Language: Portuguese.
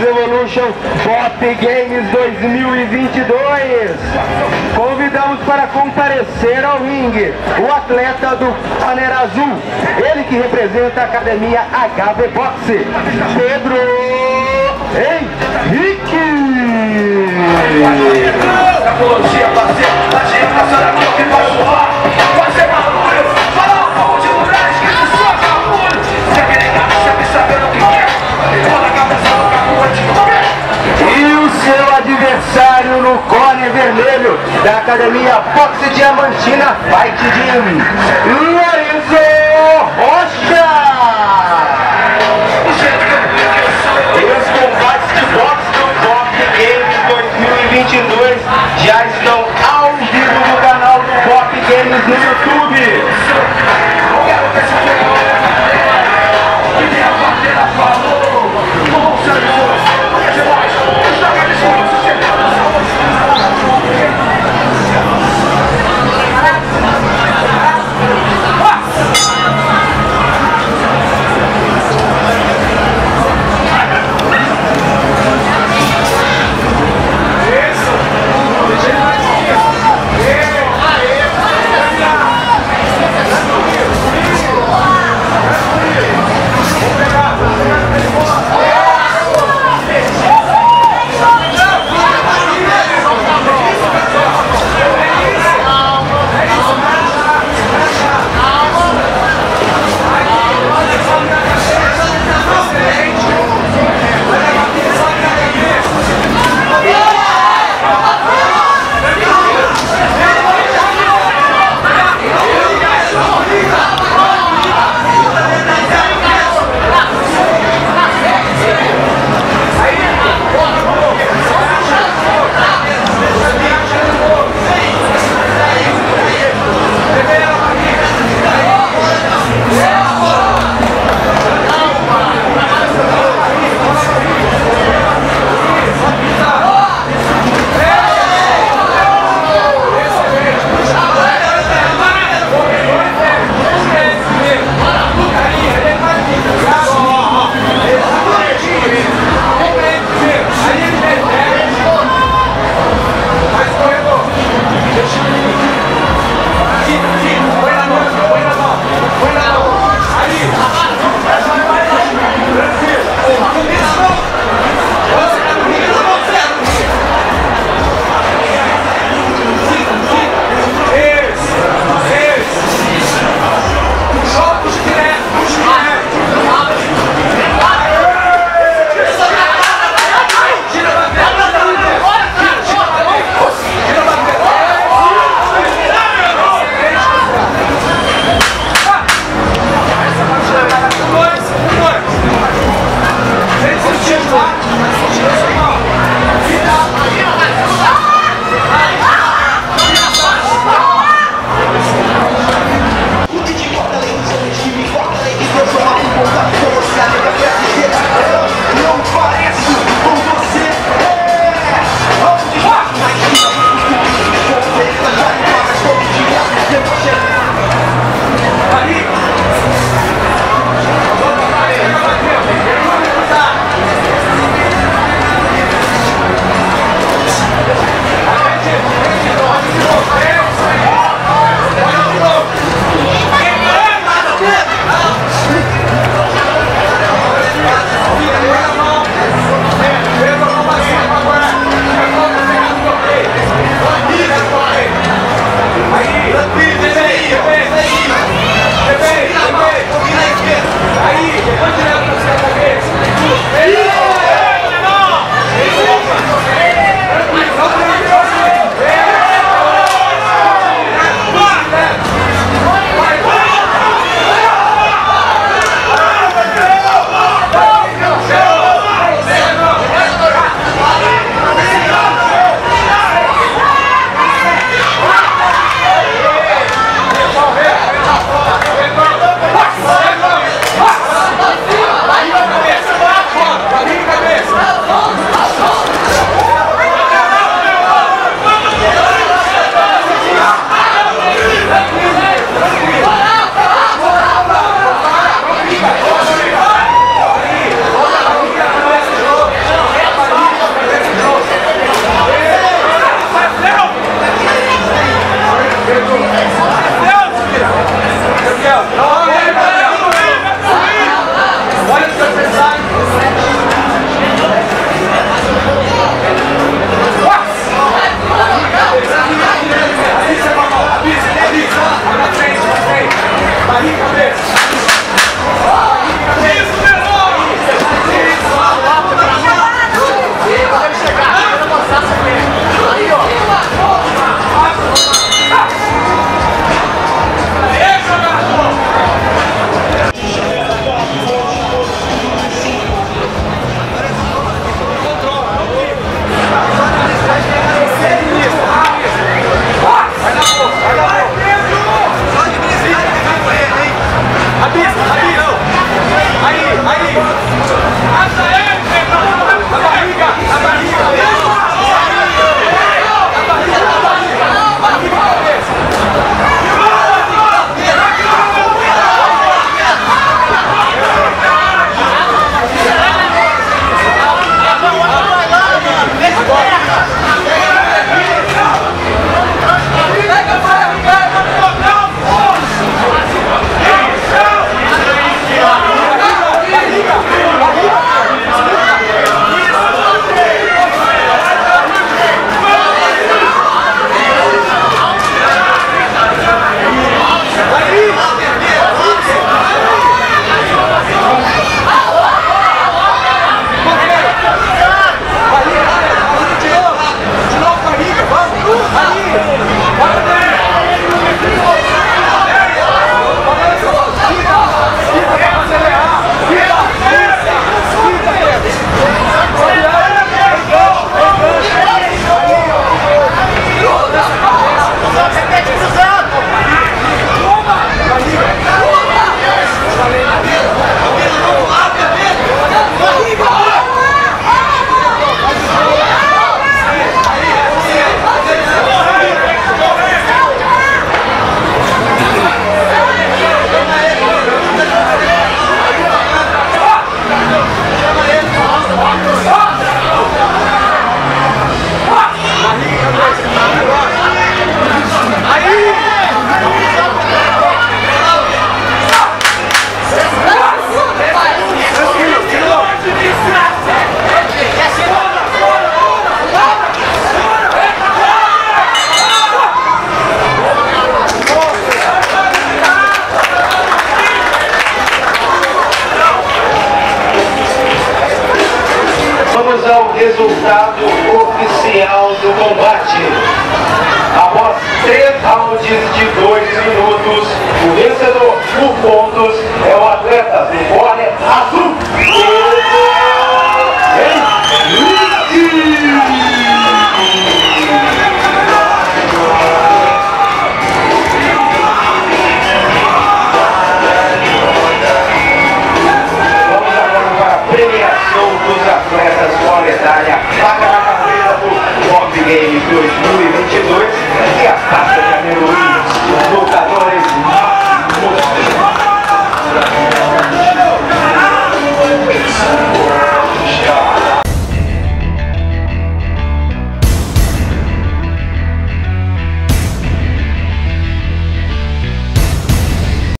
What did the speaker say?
Evolution Pop Games 2022. Convidamos para comparecer ao ringue o atleta do Panera Azul, ele que representa a academia HB Boxe, Pedro Henrique. Vermelho da academia Boxe Diamantina Fight Gym, Lorenzo Rocha. E os combates de boxe do Pop Games 2022 já estão ao vivo no canal do Pop Games no YouTube. Três rounds de dois minutos, o vencedor por pontos é